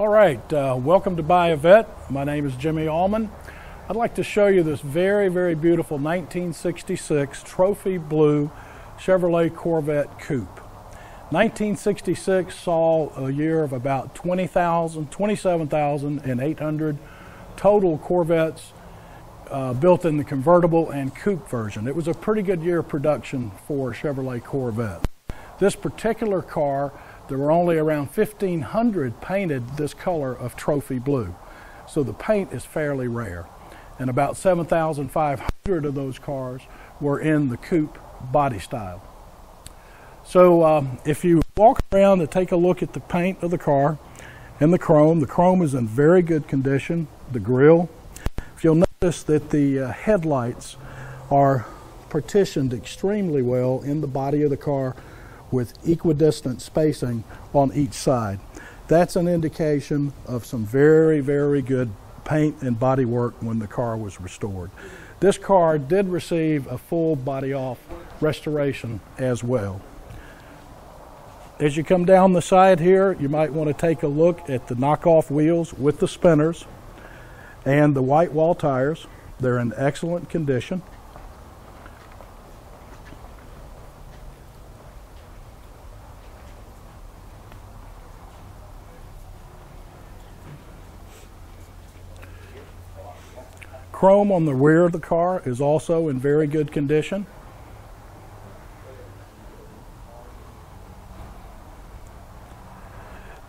All right, uh, welcome to Buy a Vette. My name is Jimmy Allman. I'd like to show you this very, very beautiful 1966 Trophy Blue Chevrolet Corvette Coupe. 1966 saw a year of about 20,000, 27,800 total Corvettes uh, built in the convertible and coupe version. It was a pretty good year of production for Chevrolet Corvette. This particular car, there were only around 1,500 painted this color of trophy blue. So the paint is fairly rare. And about 7,500 of those cars were in the coupe body style. So um, if you walk around and take a look at the paint of the car and the chrome, the chrome is in very good condition. The grille. If you'll notice that the uh, headlights are partitioned extremely well in the body of the car with equidistant spacing on each side. That's an indication of some very, very good paint and body work when the car was restored. This car did receive a full body off restoration as well. As you come down the side here, you might want to take a look at the knockoff wheels with the spinners and the white wall tires. They're in excellent condition. Chrome on the rear of the car is also in very good condition.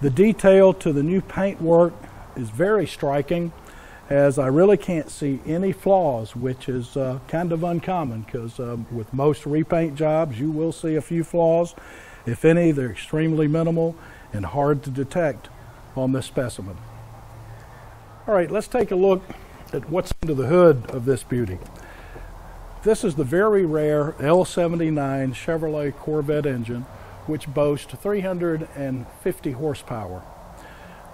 The detail to the new paint work is very striking as I really can't see any flaws, which is uh, kind of uncommon because um, with most repaint jobs, you will see a few flaws. If any, they're extremely minimal and hard to detect on this specimen. All right, let's take a look at what's under the hood of this beauty. This is the very rare L79 Chevrolet Corvette engine, which boasts 350 horsepower.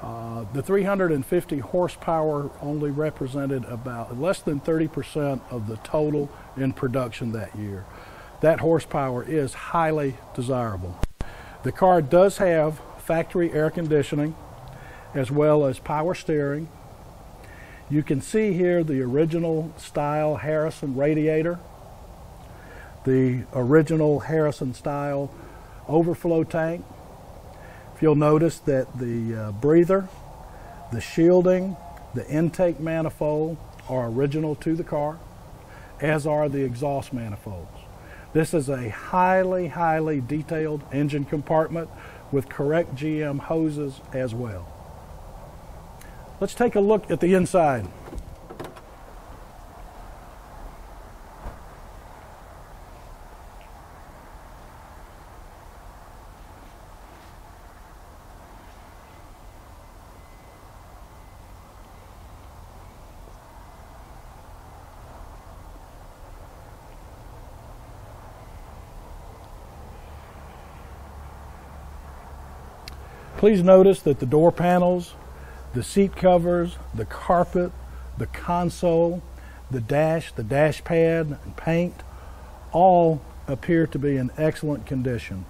Uh, the 350 horsepower only represented about less than 30% of the total in production that year. That horsepower is highly desirable. The car does have factory air conditioning as well as power steering, you can see here the original style Harrison radiator, the original Harrison style overflow tank. If you'll notice that the uh, breather, the shielding, the intake manifold are original to the car, as are the exhaust manifolds. This is a highly, highly detailed engine compartment with correct GM hoses as well. Let's take a look at the inside. Please notice that the door panels the seat covers, the carpet, the console, the dash, the dash pad, and paint, all appear to be in excellent condition.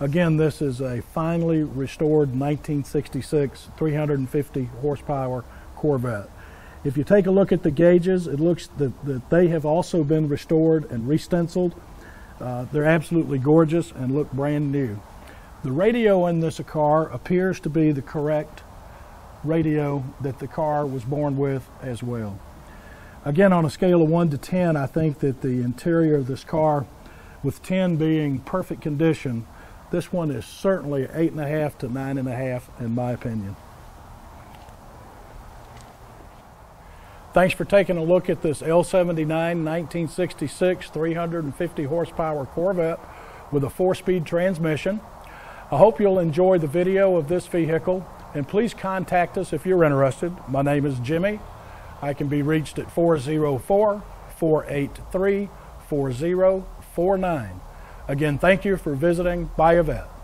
Again, this is a finely restored 1966 350 horsepower Corvette. If you take a look at the gauges, it looks that, that they have also been restored and re-stenciled. Uh, they're absolutely gorgeous and look brand new. The radio in this car appears to be the correct radio that the car was born with as well. Again, on a scale of 1 to 10, I think that the interior of this car, with 10 being perfect condition, this one is certainly 8.5 to 9.5 in my opinion. Thanks for taking a look at this L79 1966 350 horsepower Corvette with a four-speed transmission. I hope you'll enjoy the video of this vehicle and please contact us if you're interested. My name is Jimmy. I can be reached at 404 483 4049. Again, thank you for visiting a Vette.